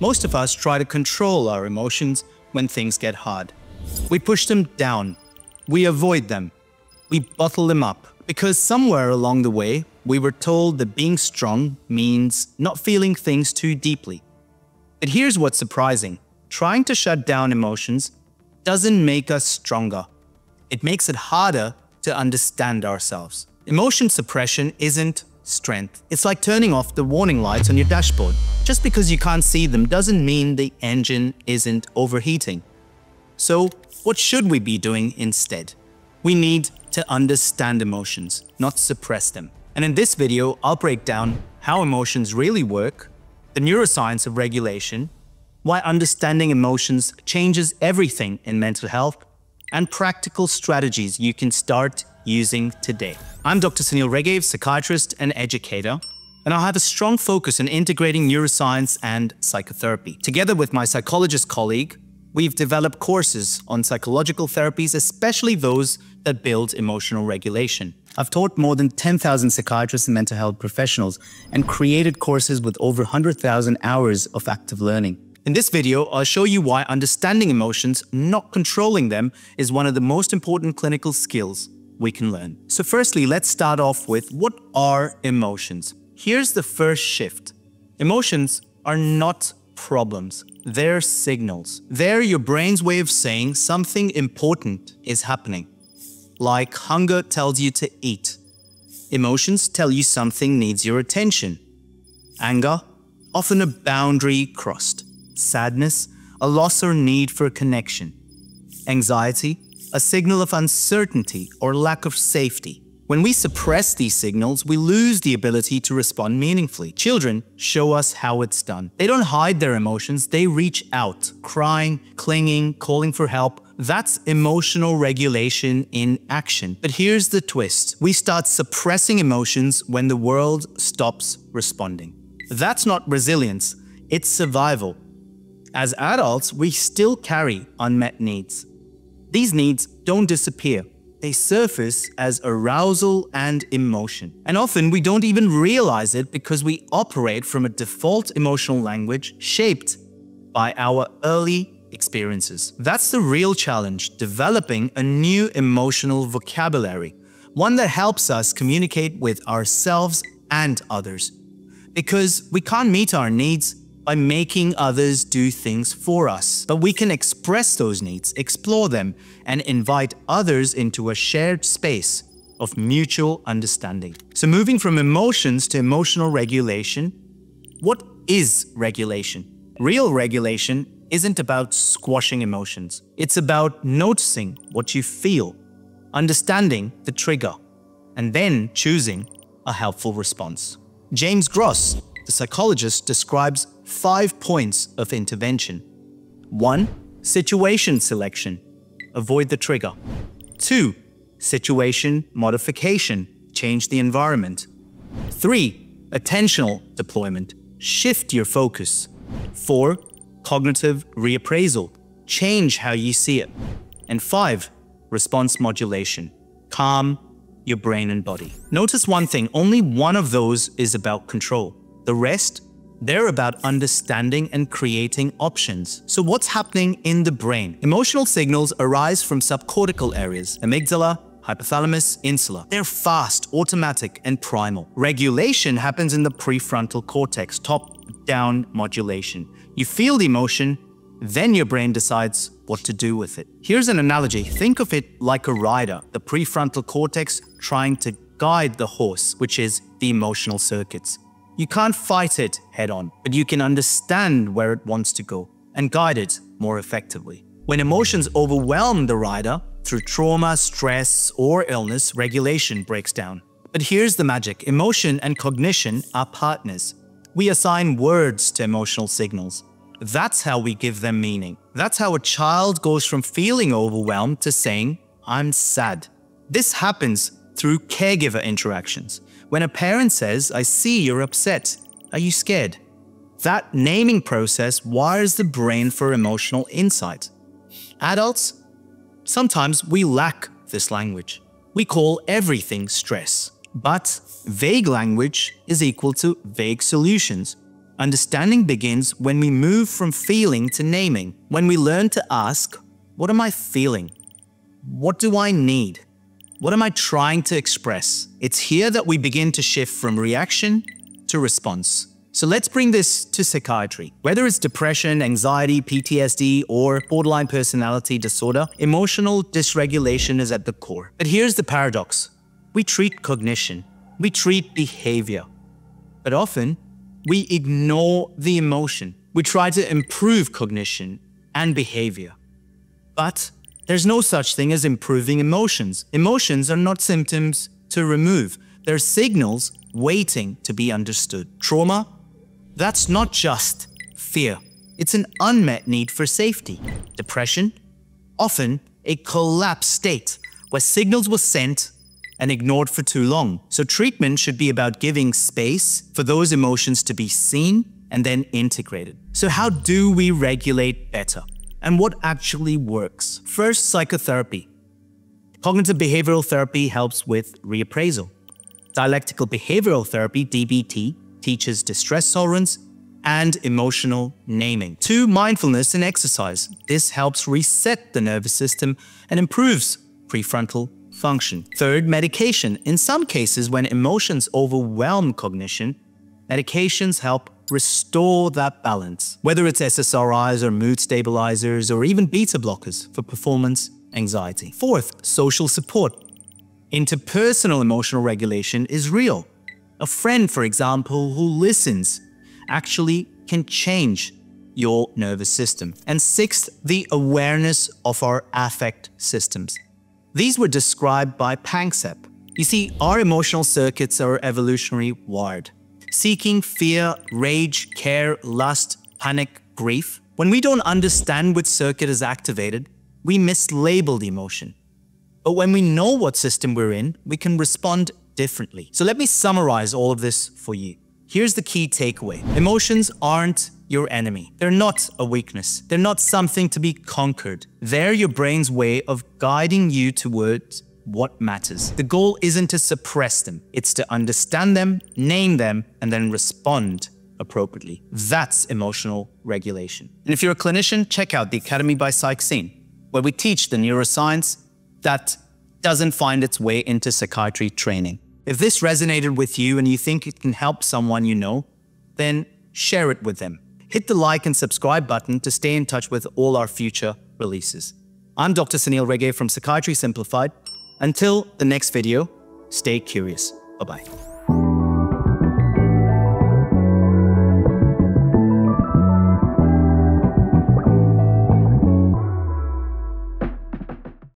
Most of us try to control our emotions when things get hard. We push them down. We avoid them. We bottle them up. Because somewhere along the way, we were told that being strong means not feeling things too deeply. But here's what's surprising trying to shut down emotions doesn't make us stronger, it makes it harder to understand ourselves. Emotion suppression isn't strength. It's like turning off the warning lights on your dashboard. Just because you can't see them doesn't mean the engine isn't overheating. So, what should we be doing instead? We need to understand emotions, not suppress them. And in this video, I'll break down how emotions really work, the neuroscience of regulation, why understanding emotions changes everything in mental health, and practical strategies you can start using today. I'm Dr. Sanil Rege, psychiatrist and educator, and I'll have a strong focus on integrating neuroscience and psychotherapy. Together with my psychologist colleague, we've developed courses on psychological therapies, especially those that build emotional regulation. I've taught more than 10,000 psychiatrists and mental health professionals and created courses with over 100,000 hours of active learning. In this video, I'll show you why understanding emotions, not controlling them, is one of the most important clinical skills we can learn. So firstly, let's start off with what are emotions? Here's the first shift. Emotions are not problems, they're signals. They're your brain's way of saying something important is happening. Like hunger tells you to eat. Emotions tell you something needs your attention. Anger, often a boundary crossed. Sadness, a loss or need for connection. Anxiety, a signal of uncertainty or lack of safety. When we suppress these signals, we lose the ability to respond meaningfully. Children show us how it's done. They don't hide their emotions, they reach out, crying, clinging, calling for help. That's emotional regulation in action. But here's the twist we start suppressing emotions when the world stops responding. That's not resilience, it's survival. As adults, we still carry unmet needs. These needs don't disappear. They surface as arousal and emotion. And often we don't even realize it because we operate from a default emotional language shaped by our early experiences. That's the real challenge, developing a new emotional vocabulary, one that helps us communicate with ourselves and others. Because we can't meet our needs by making others do things for us. But we can express those needs, explore them, and invite others into a shared space of mutual understanding. So, moving from emotions to emotional regulation, what is regulation? Real regulation isn't about squashing emotions, it's about noticing what you feel, understanding the trigger, and then choosing a helpful response. James Gross, the psychologist, describes five points of intervention. 1. Situation selection. Avoid the trigger. 2. Situation modification. Change the environment. 3. Attentional deployment. Shift your focus. 4. Cognitive reappraisal. Change how you see it. And 5. Response modulation. Calm your brain and body. Notice one thing only one of those is about control. The rest they're about understanding and creating options. So what's happening in the brain? Emotional signals arise from subcortical areas, amygdala, hypothalamus, insula. They're fast, automatic, and primal. Regulation happens in the prefrontal cortex, top-down modulation. You feel the emotion, then your brain decides what to do with it. Here's an analogy. Think of it like a rider, the prefrontal cortex trying to guide the horse, which is the emotional circuits. You can't fight it head on, but you can understand where it wants to go and guide it more effectively. When emotions overwhelm the rider, through trauma, stress, or illness, regulation breaks down. But here's the magic emotion and cognition are partners. We assign words to emotional signals. That's how we give them meaning. That's how a child goes from feeling overwhelmed to saying, I'm sad. This happens through caregiver interactions. When a parent says, I see you're upset, are you scared? That naming process wires the brain for emotional insight. Adults, sometimes we lack this language. We call everything stress. But vague language is equal to vague solutions. Understanding begins when we move from feeling to naming, when we learn to ask, What am I feeling? What do I need? What am I trying to express? It's here that we begin to shift from reaction to response. So let's bring this to psychiatry. Whether it's depression, anxiety, PTSD, or borderline personality disorder, emotional dysregulation is at the core. But here's the paradox we treat cognition, we treat behavior. But often, we ignore the emotion. We try to improve cognition and behavior. But there's no such thing as improving emotions. Emotions are not symptoms to remove, they're signals waiting to be understood. Trauma that's not just fear, it's an unmet need for safety. Depression, often a collapsed state where signals were sent and ignored for too long. So, treatment should be about giving space for those emotions to be seen and then integrated. So, how do we regulate better? And what actually works? First, psychotherapy. Cognitive behavioral therapy helps with reappraisal. Dialectical behavioral therapy, DBT, teaches distress tolerance and emotional naming. Two, mindfulness and exercise. This helps reset the nervous system and improves prefrontal function. Third, medication. In some cases, when emotions overwhelm cognition, medications help restore that balance, whether it's SSRIs or mood stabilizers or even beta blockers for performance anxiety. Fourth, social support. Interpersonal emotional regulation is real. A friend, for example, who listens actually can change your nervous system. And sixth, the awareness of our affect systems. These were described by Panksepp. You see, our emotional circuits are evolutionary wired. Seeking, fear, rage, care, lust, panic, grief. When we don't understand which circuit is activated, we mislabel the emotion. But when we know what system we're in, we can respond differently. So let me summarize all of this for you. Here's the key takeaway. Emotions aren't your enemy. They're not a weakness. They're not something to be conquered. They're your brain's way of guiding you towards what matters. The goal isn't to suppress them, it's to understand them, name them, and then respond appropriately. That's emotional regulation. And if you're a clinician, check out the Academy by PsychScene, where we teach the neuroscience that doesn't find its way into psychiatry training. If this resonated with you and you think it can help someone you know, then share it with them. Hit the like and subscribe button to stay in touch with all our future releases. I'm Dr. Sanil Rege from Psychiatry Simplified. Until the next video, stay curious. Bye bye.